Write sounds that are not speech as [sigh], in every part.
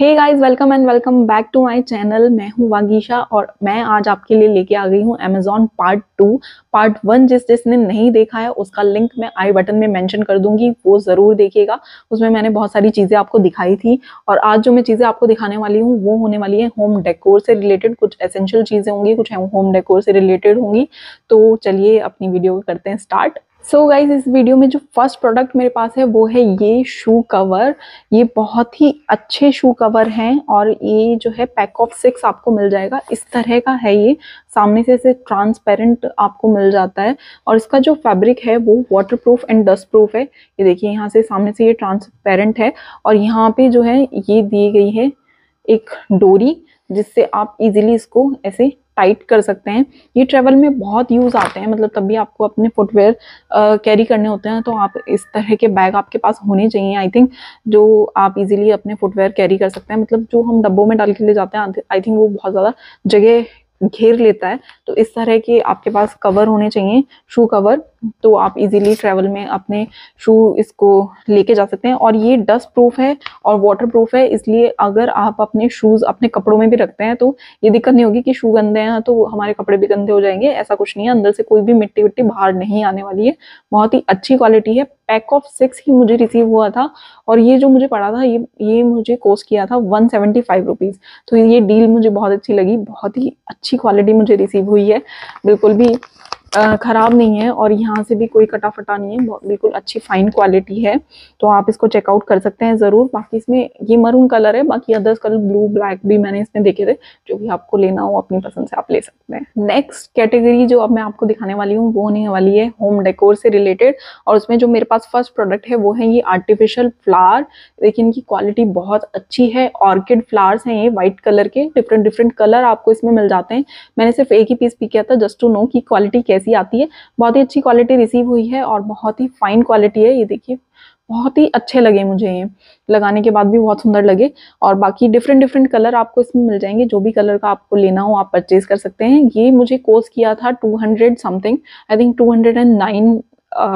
Hey guys welcome and welcome back to my channel मैं हूँ वागीशा और मैं आज आपके लिए लेके आ गई हूँ Amazon part two part one जिस जिसने नहीं देखा है, उसका लिंक मैं आई बटन में मेंशन कर दूँगी, वो ज़रूर देखिएगा। उसमें मैंने बहुत सारी चीज़ें आपको दिखाई थी और आज जो मैं चीज़ें आपको दिखाने वाली हूँ, वो होने वाली है होम डेकोर से रिलेटेड कुछ एसेंशियल चीज़ें होंगी, कुछ होम डेकोर से रिलेटेड होंगी। तो चलिए अपनी वीडियो करते हैं स्टार्ट सो so गाइज़ इस वीडियो में जो फ़र्स्ट प्रोडक्ट मेरे पास है, वो है ये शू कवर ये बहुत ही अच्छे शू कवर हैं और ये जो है पैक ऑफ़ सिक्स आपको मिल जाएगा। इस तरह का है ये। सामने से इसे ट्रांसपेरेंट आपको मिल जाता है। और इसका जो फैब्रिक है, वो water proof and dust proof है। ये देखिए, यहाँ से सामने से ये ट्रांसपेरेंट है। और यहाँ पे जो है, ये दी गई है एक डोरी, जिससे आप इजीली इसको ऐसे टाइट कर सकते हैं। ये ट्रेवल में बहुत यूज़ आते हैं मतलब तब भी आपको अपने फुटवेयर कैरी करने होते हैं तो आप इस तरह के बैग आपके पास होने चाहिए। आई थिंक जो आप इजीली अपने फुटवेयर कैरी कर सकते हैं मतलब जो हम डब्बों में डाल के ले जाते हैं आई थिंक वो बहुत ज़्यादा जगह घेर लेता है। तो इस तरह के आपके पास कवर होने चाहिए शू कवर तो आप इजीली ट्रैवल में अपने शू इसको लेके जा सकते हैं। और ये डस्ट प्रूफ है और वाटर प्रूफ है, इसलिए अगर आप अपने शूज़ अपने कपड़ों में भी रखते हैं तो ये दिक्कत नहीं होगी कि शू गंदे हैं तो हमारे कपड़े भी गंदे हो जाएँगे। ऐसा कुछ नहीं है, अंदर से कोई भी मिट्टी विट्टी बाहर नहीं आने वाली है। बहुत ही अच्छी क्वालिटी है। पैक ऑफ़ सिक्स ही मुझे रिसीव हुआ था और ये जो मुझे पड़ा था, ये ये मुझे कोस्ट किया था वन सेवेंटी फाइव रुपीज़ तो ये डील मुझे बहुत अच्छी लगी। बहुत ही अच्छी क्वालिटी मुझे रिसीव हुई है। बिल्कुल भी ख़राब नहीं है और यहाँ से भी कोई कटा फटा नहीं है। बिल्कुल अच्छी फाइन क्वालिटी है। तो आप इसको चेकआउट कर सकते हैं ज़रूर। बाकी इसमें ये मरून कलर है, बाकी अदर्स कलर ब्लू ब्लैक भी मैंने इसमें देखे थे, जो भी आपको लेना हो अपनी पसंद से आप ले सकते हैं। नेक्स्ट कैटेगरी जो अब मैं आपको दिखाने वाली हूँ, वो होने वाली है होम डेकोर से रिलेटेड और उसमें जो मेरे पास फ़र्स्ट प्रोडक्ट है, वो है ये आर्टिफिशियल फ्लावर लेकिन इनकी क्वालिटी बहुत अच्छी है। ऑर्किड फ्लावर्स हैं ये व्हाइट कलर के। डिफरेंट डिफरेंट कलर आपको इसमें मिल जाते हैं। मैंने सिर्फ़ एक ही पीस पी किया था जस्ट टू नो की क्वालिटी कैसी कैसी आती है। बहुत ही अच्छी क्वालिटी रिसीव हुई है और बहुत ही फाइन क्वालिटी है। ये देखिए, बहुत ही अच्छे लगे मुझे ये। लगाने के बाद भी बहुत सुंदर लगे और बाकी डिफरेंट डिफरेंट कलर आपको इसमें मिल जाएँगे। जो भी कलर का आपको लेना हो आप परचेज कर सकते हैं। ये मुझे कोर्स किया था 200 समथिंग आई थिंक 209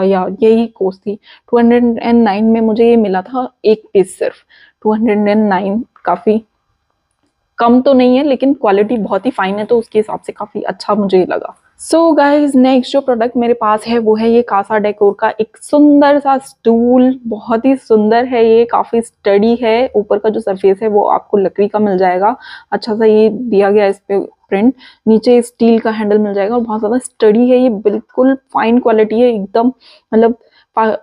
या यही कोर्स थी। 209 में मुझे ये मिला था एक पीस सिर्फ़। 209 काफ़ी कम तो नहीं है, लेकिन क्वालिटी बहुत ही फाइन है तो उसके हिसाब से काफ़ी अच्छा मुझे लगा। सो गाइज़ नेक्स्ट जो प्रोडक्ट मेरे पास है, वो है ये कासा डेकोर का एक सुंदर सा स्टूल बहुत ही सुंदर है ये, काफ़ी स्टडी है। ऊपर का जो सरफेस है वो आपको लकड़ी का मिल जाएगा। अच्छा सा ये दिया गया इस पे प्रिंट नीचे स्टील का हैंडल मिल जाएगा और बहुत ज़्यादा स्टडी है ये, बिल्कुल फाइन क्वालिटी है, एकदम मतलब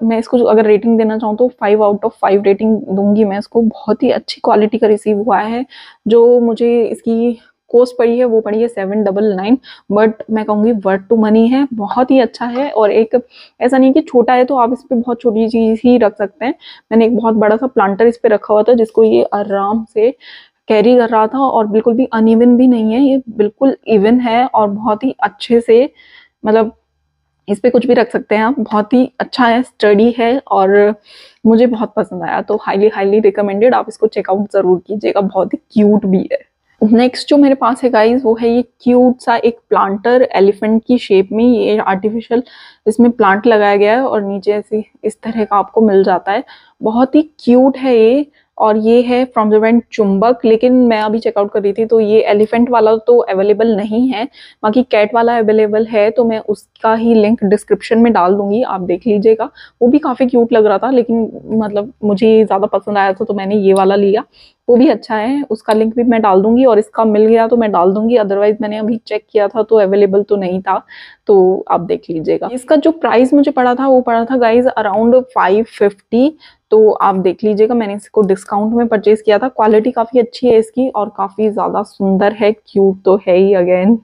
मैं इसको अगर रेटिंग देना चाहूँ तो five out of five rating दूँगी मैं इसको। बहुत ही अच्छी क्वालिटी का रिसीव हुआ है, जो मुझे इसकी कोस्ट पढ़ी है, वो पढ़ी है सेवन डबल नाइन बट मैं कहूँगी वर्थ टू मनी है, बहुत ही अच्छा है और एक ऐसा नहीं कि छोटा है तो आप इस पर बहुत छोटी चीज़ ही रख सकते हैं। मैंने एक बहुत बड़ा सा प्लांटर इस पर रखा हुआ था, जिसको ये आराम से कैरी कर रहा था और बिल्कुल भी अनइवन भी नहीं है, ये बिल्कुल इवन है और बहुत ही अच्छे से मतलब इस पर कुछ भी रख सकते हैं आप। बहुत ही अच्छा है स्टडी है और मुझे बहुत पसंद आया तो हाईली हाईली रिकमेंडेड आप इसको चेकआउट ज़रूर कीजिएगा, बहुत ही क्यूट भी है। नेक्स्ट जो मेरे पास है गाइस वो है ये क्यूट सा एक प्लांटर एलिफेंट की शेप में ये आर्टिफिशियल इसमें प्लांट लगाया गया है और नीचे ऐसे इस तरह का आपको मिल जाता है। बहुत ही क्यूट है ये। और ये है फ्रॉम द वेंट चुंबक, लेकिन मैं अभी चेकआउट कर रही थी तो ये एलिफेंट वाला तो अवेलेबल नहीं है, बाकी कैट वाला अवेलेबल है तो मैं उसका ही लिंक डिस्क्रिप्शन में डाल दूँगी, आप देख लीजिएगा। वो भी काफ़ी क्यूट लग रहा था, लेकिन मतलब मुझे ज़्यादा पसंद आया था तो मैंने ये वाला लिया। वो भी अच्छा है, उसका लिंक भी मैं डाल दूँगी, और इसका मिल गया तो मैं डाल दूँगी अदरवाइज़ मैंने अभी चेक किया था तो अवेलेबल तो नहीं था तो आप देख लीजिएगा। इसका जो प्राइस मुझे पड़ा था, वो पड़ा था गाइज़ अराउंड फाइव फिफ्टी तो आप देख लीजिएगा, मैंने इसको डिस्काउंट में परचेज किया था। क्वालिटी काफ़ी अच्छी है इसकी और काफ़ी ज़्यादा सुंदर है क्यूट तो है ही अगेन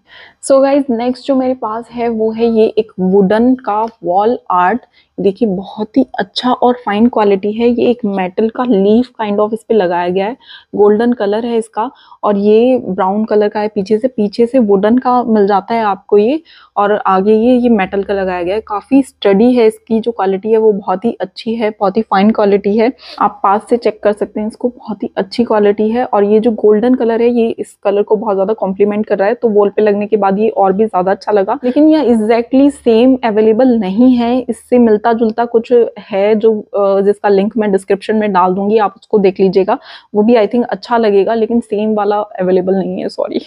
सो गाइज़ नेक्स्ट जो मेरे पास है, वो है ये एक वुडन का वॉल आर्ट देखिए, बहुत ही अच्छा और फाइन क्वालिटी है। ये एक मेटल का लीफ काइंड ऑफ़ इस पे लगाया गया है। गोल्डन कलर है इसका और ये ब्राउन कलर का है। पीछे से पीछे से वुडन का मिल जाता है आपको ये और आगे ये ये मेटल का लगाया गया है। काफ़ी स्टडी है इसकी, जो क्वालिटी है वो बहुत ही अच्छी है, बहुत ही फाइन क्वालिटी है। आप पास से चेक कर सकते हैं, इसको बहुत ही अच्छी क्वालिटी है और ये जो गोल्डन कलर है, ये इस कलर को बहुत ज़्यादा कॉम्प्लीमेंट कर रहा है तो वॉल पे लगने के बाद ये और भी ज़्यादा अच्छा लगा। लेकिन यह एग्जैक्टली सेम अवेलेबल नहीं है, इससे मिलता जुलता कुछ है जो जिसका लिंक मैं डिस्क्रिप्शन में डाल दूँगी, आप उसको देख लीजिएगा। वो भी आई थिंक अच्छा लगेगा, लेकिन सेम वाला अवेलेबल नहीं है सॉरी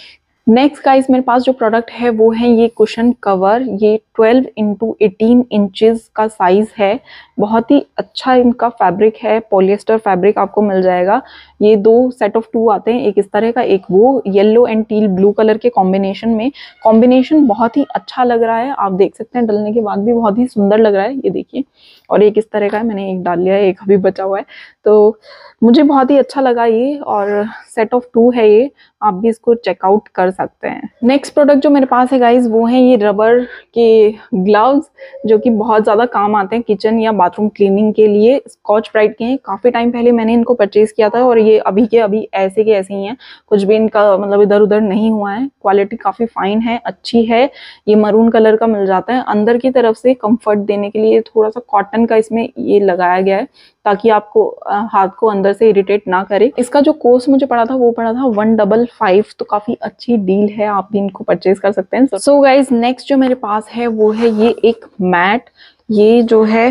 नेक्स्ट गाइस मेरे पास जो प्रोडक्ट है, वो है ये कुशन कवर ये 12 इंटू एटीन इंचज का साइज़ है. बहुत ही अच्छा इनका फैब्रिक है पॉलिएस्टर फैब्रिक आपको मिल जाएगा. ये दो सेट ऑफ़ टू आते हैं, एक इस तरह का, एक वो yellow and teal blue colour के कॉम्बिनेशन में. कॉम्बिनेशन बहुत ही अच्छा लग रहा है. आप देख सकते हैं, डलने के बाद भी बहुत ही सुंदर लग रहा है. ये देखिए और एक इस तरह का है, मैंने एक डाल लिया है, एक अभी बचा हुआ है। तो मुझे बहुत ही अच्छा लगा ये और सेट ऑफ़ टू है ये, आप भी इसको चेकआउट कर सकते हैं। नेक्स्ट प्रोडक्ट जो मेरे पास है गाइज़ वो है ये रबर के ग्लव्स जो कि बहुत ज़्यादा काम आते हैं किचन या बाथरूम क्लीनिंग के लिए। स्कॉच ब्राइट के हैं, काफ़ी टाइम पहले मैंने इनको परचेज किया था और ये अभी के अभी ऐसे के ऐसे ही हैं। कुछ भी इनका मतलब इधर उधर नहीं हुआ है। क्वालिटी काफ़ी फाइन है, अच्छी है, ये मरून कलर का मिल जाता है। अंदर की तरफ़ से कंफर्ट देने के लिए थोड़ा सा कॉटन का इसमें ये लगाया गया है ताकि आपको हाथ को अंदर से इरिटेट ना करे। इसका जो कोर्स मुझे पड़ा था वो पड़ा था वन डबल फाइव तो काफ़ी अच्छी डील है, आप भी इनको परचेज कर सकते हैं। सो गाइज़ नेक्स्ट जो मेरे पास है वो है ये एक मैट ये जो है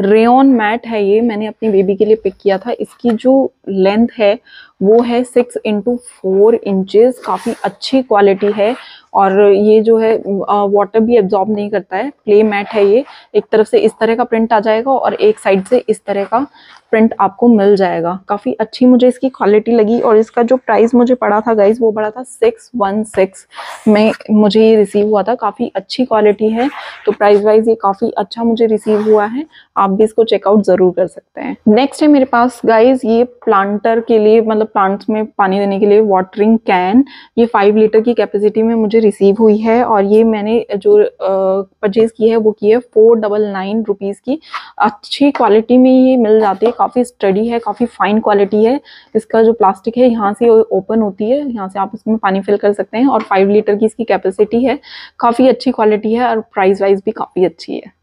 रेन मैट है ये, मैंने अपनी बेबी के लिए पिक किया था। इसकी जो लेंथ है वो है सिक्स इंटू फोर इंचेस काफ़ी अच्छी क्वालिटी है। और ये जो है वाटर भी एब्जॉर्ब नहीं करता है। प्ले मैट है ये। एक तरफ़ से इस तरह का प्रिंट आ जाएगा और एक साइड से इस तरह का प्रिंट आपको मिल जाएगा। काफ़ी अच्छी मुझे इसकी क्वालिटी लगी और इसका जो प्राइस मुझे पड़ा था गाइज़ वो पड़ा था सिक्स वन सिक्स में, मुझे ये रिसीव हुआ था। काफ़ी अच्छी क्वालिटी है। तो प्राइस वाइज ये काफ़ी अच्छा मुझे रिसीव हुआ है। आप भी इसको चेकआउट ज़रूर कर सकते हैं। नेक्स्ट है मेरे पास गाइज़ ये प्लांटर के लिए मतलब प्लांट्स में पानी देने के लिए वाटरिंग कैन ये फाइव लीटर की कैपेसिटी में मुझे रिसीव हुई है और ये मैंने जो परचेज की है, वो की है फोर डबल नाइन रुपीज़ की। अच्छी क्वालिटी में ये मिल जाती है, काफ़ी स्टडी है, काफ़ी फाइन क्वालिटी है। इसका जो प्लास्टिक है, यहाँ से ओपन होती है, यहाँ से आप इसमें पानी फिल कर सकते हैं और फाइव लीटर की इसकी कैपेसिटी है। काफ़ी अच्छी क्वालिटी है और प्राइस वाइज भी काफ़ी अच्छी है।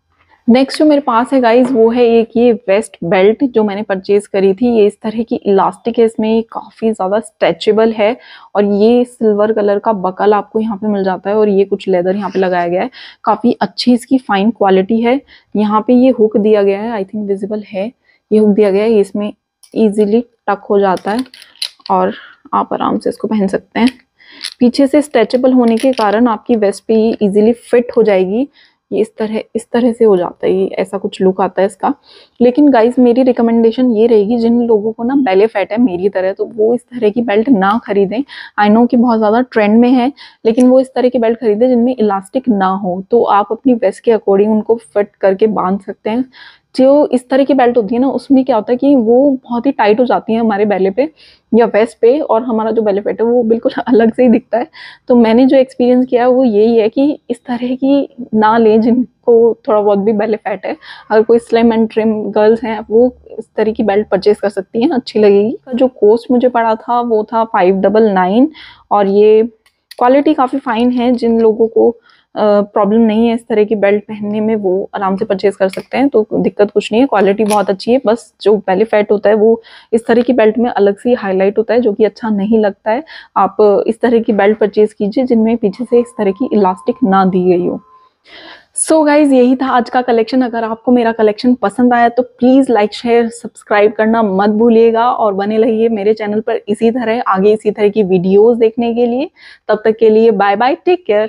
नेक्स्ट जो मेरे पास है गाइज़ वो है एक ये वेस्ट बेल्ट जो मैंने परचेज करी थी। ये इस तरह की इलास्टिक है, इसमें काफ़ी ज़्यादा स्ट्रेचेबल है और ये सिल्वर कलर का बकल आपको यहाँ पे मिल जाता है और ये कुछ लेदर यहाँ पे लगाया गया है। काफ़ी अच्छी इसकी फाइन क्वालिटी है। यहाँ पे ये हुक दिया गया है आई थिंक विजिबल है। ये हुक दिया गया है इसमें ईजिली टक हो जाता है और आप आराम से इसको पहन सकते हैं। पीछे से स्ट्रेचेबल होने के कारण आपकी वेस्ट पे ये इजीली फिट हो जाएगी। ये इस तरह इस तरह से हो जाता है, ये ऐसा कुछ लुक आता है इसका। लेकिन गाइज़ मेरी रिकमेंडेशन ये रहेगी, जिन लोगों को ना बेले फैट है मेरी तरह तो वो इस तरह की बेल्ट ना खरीदें। आई नो कि बहुत ज़्यादा ट्रेंड में है, लेकिन वो इस तरह की बेल्ट खरीदें जिनमें इलास्टिक ना हो। तो आप अपनी वेस्ट के अकॉर्डिंग उनको फिट करके बाँध सकते हैं। जो इस तरह की बेल्ट होती है ना, उसमें क्या होता है कि वो बहुत ही टाइट हो जाती है हमारे बेले पे या वेस्ट पे और हमारा जो बेले फेट है वो बिल्कुल [laughs] अलग से ही दिखता है। तो मैंने जो एक्सपीरियंस किया है वो यही है कि इस तरह की ना लें जिनको थोड़ा बहुत भी बेले फैट है। अगर कोई स्लिम एंड ट्रिम गर्ल्स हैं, वो इस तरह की बेल्ट परचेज कर सकती हैं, अच्छी लगेगी। जो कोस्ट मुझे पड़ा था वो था फाइव डबल नाइन और ये क्वालिटी काफ़ी फाइन है जिन लोगों को प्रॉब्लम नहीं है इस तरह की बेल्ट पहनने में, वो आराम से परचेज कर सकते हैं तो दिक्कत कुछ नहीं है। क्वालिटी बहुत अच्छी है, बस जो पहले फैट होता है, वो इस तरह की बेल्ट में अलग से हाईलाइट होता है, जो कि अच्छा नहीं लगता है। आप इस तरह की बेल्ट परचेज कीजिए, जिनमें पीछे से इस तरह की इलास्टिक ना दी गई हो। सो so गाइज़ यही था आज का कलेक्शन अगर आपको मेरा कलेक्शन पसंद आया तो प्लीज़ लाइक शेयर सब्सक्राइब करना मत भूलिएगा और बने रहिए मेरे चैनल पर इसी तरह, आगे इसी तरह की वीडियोस देखने के लिए। तब तक के लिए बाय बाय टेक केयर